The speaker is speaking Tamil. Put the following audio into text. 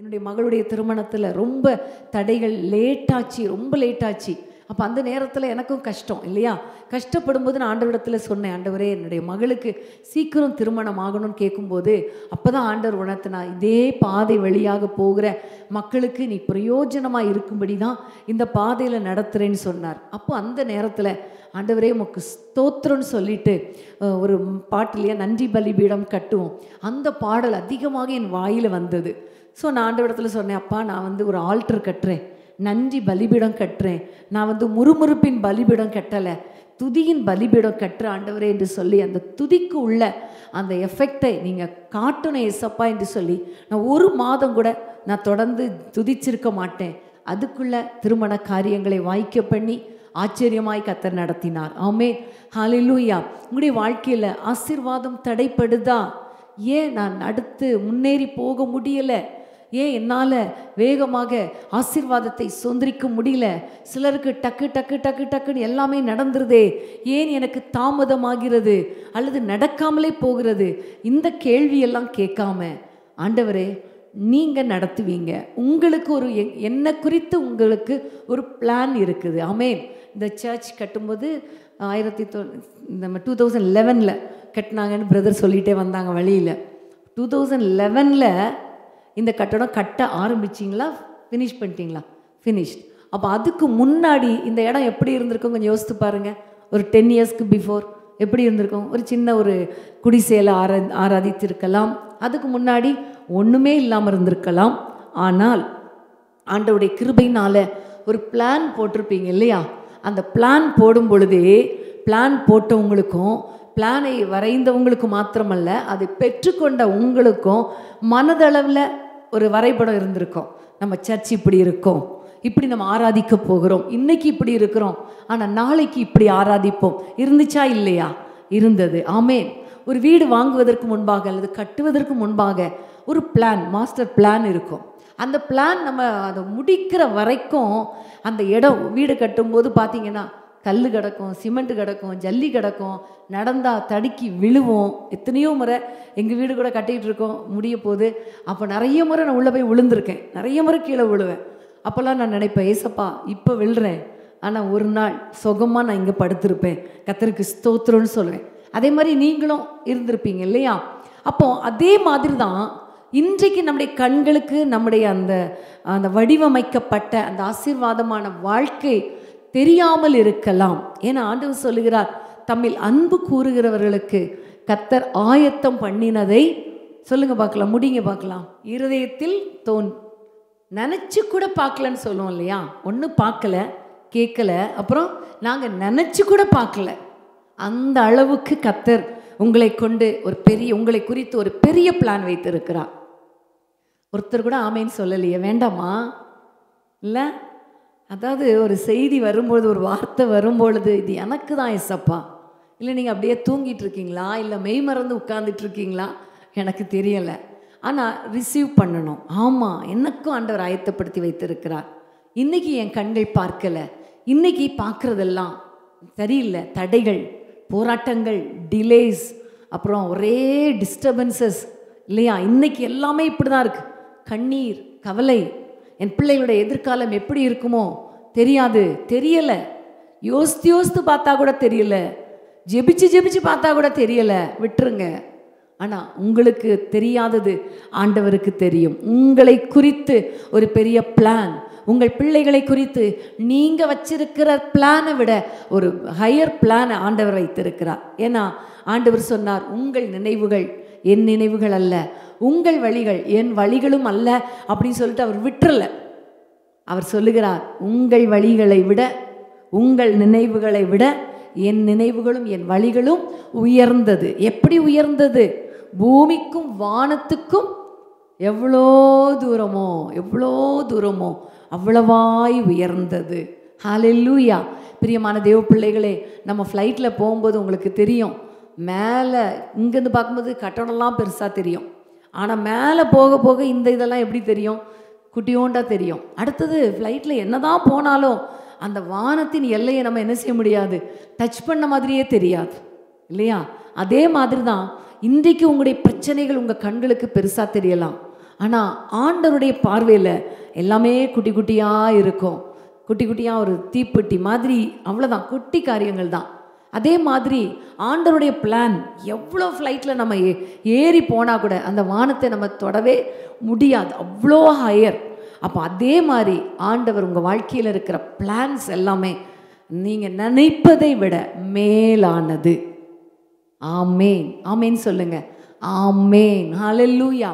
என்னுடைய மகளுடைய திருமணத்தில் ரொம்ப தடைகள் லேட்டாச்சு ரொம்ப லேட்டாச்சு. அப்போ அந்த நேரத்தில் எனக்கும் கஷ்டம் இல்லையா? கஷ்டப்படும் போது நான் ஆண்டவரிடத்தில் சொன்னேன் ஆண்டவரே என்னுடைய மகளுக்கு சீக்கிரம் திருமணம் ஆகணும்னு கேட்கும்போது அப்போ தான் ஆண்டவர் உணர்த்தினா இதே பாதை வழியாக போகிற மக்களுக்கு நீ பிரயோஜனமாக இருக்கும்படி தான் இந்த பாதையில் நடத்துகிறேன்னு சொன்னார். அப்போ அந்த நேரத்தில் ஆண்டவரே உமக்கு ஸ்தோத்திரம்னு சொல்லிட்டு ஒரு பாட்டிலேயே நன்றி பலிபீடம் கட்டுவோம். அந்த பாடல் அதிகமாக என் வாயில் வந்தது. ஸோ நான் ஆண்டவரிடத்தில் சொன்னேன் அப்பா நான் வந்து ஒரு ஆல்டர் கட்டுறேன். நன்றி பலிபீடம் கட்டுறேன். நான் வந்து முறுமுறுப்பின் பலிபீடம் கட்டலை. துதியின் பலிபீடம் கட்டுற ஆண்டவரே என்று சொல்லி அந்த துதிக்கு உள்ள அந்த எஃபெக்டை நீங்கள் காட்டணும் எசப்பா என்று சொல்லி நான் ஒரு மாதம் கூட நான் தொடர்ந்து துதிச்சிருக்க மாட்டேன். அதுக்குள்ள திருமண காரியங்களை வாய்க்க பண்ணி ஆச்சரியமாய் கத்தர் நடத்தினார். ஆமே ஹாலிலூயா உங்களுடைய வாழ்க்கையில் ஆசீர்வாதம் தடைப்படுதா? ஏன் நான் அடுத்து முன்னேறி போக முடியலை? ஏன் என்னால் வேகமாக ஆசிர்வாதத்தை சொந்தரிக்க முடியல? சிலருக்கு டக்கு டக்கு டக்கு டக்குன்னு எல்லாமே நடந்துருதே. ஏன் எனக்கு தாமதமாகிறது? அல்லது நடக்காமலே போகிறது? இந்த கேள்வியெல்லாம் கேட்காம. ஆண்டவரே நீங்கள் நடத்துவீங்க. உங்களுக்கு ஒரு எ- என்னை குறித்து உங்களுக்கு ஒரு பிளான் இருக்குது. ஆமென் இந்த சர்ச் கட்டும்போது ஆயிரத்தி தொ நம்ம டூ தௌசண்ட் லெவனில் கட்டினாங்கன்னு பிரதர் சொல்லிகிட்டே வந்தாங்க வழியில். டூ தௌசண்ட் லெவனில் இந்த கட்டடம் கட்ட ஆரம்பிச்சிங்களா? ஃபினிஷ் பண்ணிட்டீங்களா? ஃபினிஷ்ட் அப்போ அதுக்கு முன்னாடி இந்த இடம் எப்படி இருந்திருக்கும்? கொஞ்சம் யோசித்து பாருங்கள் ஒரு டென் இயர்ஸ்க்கு பிஃபோர் எப்படி இருந்திருக்கும்? ஒரு சின்ன ஒரு குடிசையில் ஆரா ஆராதித்திருக்கலாம். அதுக்கு முன்னாடி ஒன்றுமே இல்லாமல் இருந்திருக்கலாம். ஆனால் ஆண்டவுடைய கிருபையினால் ஒரு பிளான் போட்டிருப்பீங்க இல்லையா? அந்த பிளான் போடும் பொழுதே பிளான் போட்டவங்களுக்கும் பிளானை வரைந்தவங்களுக்கு மாத்திரமல்ல அதை பெற்றுக்கொண்ட உங்களுக்கும் மனதளவில் ஒரு வரைபடம் இருந்திருக்கும். நம்ம சர்ச் இப்படி இருக்கோம் இப்படி நம்ம ஆராதிக்க போகிறோம் இன்னைக்கு இப்படி இருக்கிறோம் ஆனால் நாளைக்கு இப்படி ஆராதிப்போம். இருந்துச்சா இல்லையா? இருந்தது. ஆமேன். ஒரு வீடு வாங்குவதற்கு முன்பாக அல்லது கட்டுவதற்கு முன்பாக ஒரு பிளான் மாஸ்டர் பிளான் இருக்கும். அந்த பிளான் நம்ம அதை முடிக்கிற வரைக்கும் அந்த இடம் வீடு கட்டும்போது பார்த்தீங்கன்னா கல் கிடக்கும் சிமெண்ட் கிடக்கும் ஜல்லி கிடக்கும். நடந்தால் தடுக்கி விழுவோம். எத்தனையோ முறை எங்கள் வீடு கூட கட்டிகிட்டு இருக்கோம். முடிய போது. அப்போ நிறைய முறை நான் உள்ளே போய் விழுந்திருக்கேன். நிறைய முறை கீழே விழுவேன். அப்போல்லாம் நான் நினைப்பேன் ஏசப்பா இப்போ விழுறேன். ஆனால் ஒரு நாள் சுகமாக நான் இங்கே படுத்திருப்பேன். கத்தருக்கு ஸ்தோத்திரம்னு சொல்லுவேன். அதே மாதிரி நீங்களும் இருந்திருப்பீங்க இல்லையா? அப்போ அதே மாதிரி தான் இன்றைக்கு நம்முடைய கண்களுக்கு நம்முடைய அந்த அந்த வடிவமைக்கப்பட்ட அந்த ஆசீர்வாதமான வாழ்க்கை தெரியாமல் இருக்கலாம். ஏன்னா ஆண்டவர் சொல்லுகிறார் தம்மில் அன்பு கூறுகிறவர்களுக்கு கத்தர் ஆயத்தம் பண்ணினதை சொல்லுங்க பார்க்கலாம் முடிங்க பார்க்கலாம். இருதயத்தில் தோன் நினச்சி கூட பார்க்கலன்னு சொல்லுவோம் இல்லையா? ஒன்றும் பார்க்கல கேட்கல அப்புறம் நாங்கள் நினச்சி கூட பார்க்கல. அந்த அளவுக்கு கத்தர் உங்களை கொண்டு ஒரு பெரிய உங்களை குறித்து ஒரு பெரிய பிளான் வைத்திருக்கிறார். ஒருத்தர் கூட ஆமைன்னு சொல்லலையே வேண்டாமா? இல்லை? அதாவது ஒரு செய்தி வரும்பொழுது ஒரு வார்த்தை வரும்பொழுது இது எனக்கு தான் எஸ்அப்பா இல்லை நீங்கள் அப்படியே தூங்கிட்டு இருக்கீங்களா இல்லை மெய் மறந்து உட்கார்ந்துட்டு இருக்கீங்களா எனக்கு தெரியலை. ஆனால் ரிசீவ் பண்ணணும். ஆமாம் எனக்கும் ஆண்டவர் ஆயத்தப்படுத்தி வைத்திருக்கிறார். இன்றைக்கி என் கண்கள் பார்க்கலை. இன்றைக்கி பார்க்குறதெல்லாம் சரியில்லை. தடைகள் போராட்டங்கள் டிலேஸ் அப்புறம் ஒரே டிஸ்டர்பன்சஸ் இல்லையா? இன்னைக்கு எல்லாமே இப்படி தான் இருக்குது கண்ணீர் கவலை என் பிள்ளைகளுடைய எதிர்காலம் எப்படி இருக்குமோ தெரியாது தெரியலை. யோசித்து யோசித்து பார்த்தா கூட தெரியல. ஜெபிச்சு ஜெபிச்சு பார்த்தா கூட தெரியலை. விட்டுருங்க. ஆனால் உங்களுக்கு தெரியாதது ஆண்டவருக்கு தெரியும். உங்களை குறித்து ஒரு பெரிய பிளான் உங்கள் பிள்ளைகளை குறித்து நீங்கள் வச்சிருக்கிற பிளானை விட ஒரு ஹையர் பிளானை ஆண்டவர் வைத்திருக்கிறார். ஏன்னா ஆண்டவர் சொன்னார் உங்கள் நினைவுகள் என் நினைவுகள் அல்ல. உங்கள் வழிகள் என் வழிகளும் அல்ல அப்படின்னு சொல்லிட்டு அவர் விட்டுறல. அவர் சொல்லுகிறார் உங்கள் வழிகளை விட உங்கள் நினைவுகளை விட என் நினைவுகளும் என் வழிகளும் உயர்ந்தது. எப்படி உயர்ந்தது? பூமிக்கும் வானத்துக்கும் எவ்வளோ தூரமோ எவ்வளோ தூரமோ அவ்வளவாய் உயர்ந்தது. ஹாலெல்லூயா பிரியமான தேவ பிள்ளைகளே நம்ம ஃப்ளைட்டில் போகும்போது உங்களுக்கு தெரியும். மேலே இங்கேருந்து பார்க்கும்போது கட்டடம்லாம் பெருசாக தெரியும். ஆனால் மேலே போக போக இந்த இதெல்லாம் எப்படி தெரியும்? குட்டியோண்டா தெரியும். அடுத்தது ஃப்ளைட்டில் என்ன தான் போனாலும் அந்த வானத்தின் எல்லையை நம்ம என்ன செய்ய முடியாது? டச் பண்ண மாதிரியே தெரியாது. இல்லையா? அதே மாதிரி தான் இன்றைக்கு உங்களுடைய பிரச்சனைகள் உங்கள் கண்களுக்கு பெருசாக தெரியலாம். ஆனால் ஆண்டவருடைய பார்வையில் எல்லாமே குட்டி குட்டியாக இருக்கும். குட்டி குட்டியாக ஒரு தீப்பெட்டி மாதிரி அவ்வளோதான் குட்டி காரியங்கள் தான் அதே மாதிரி ஆண்டவருடைய பிளான் எவ்வளோ ஃப்ளைட்டில் நம்ம ஏ ஏறி போனால் கூட அந்த வானத்தை நம்ம தொடவே முடியாது. அவ்வளோ ஹையர் அப்போ அதே மாதிரி ஆண்டவர் உங்கள் வாழ்க்கையில் இருக்கிற பிளான்ஸ் எல்லாமே நீங்கள் நினைப்பதை விட மேலானது. ஆமேன். ஆமேன்னு சொல்லுங்கள் ஆமேன். ஹலெல்லூயா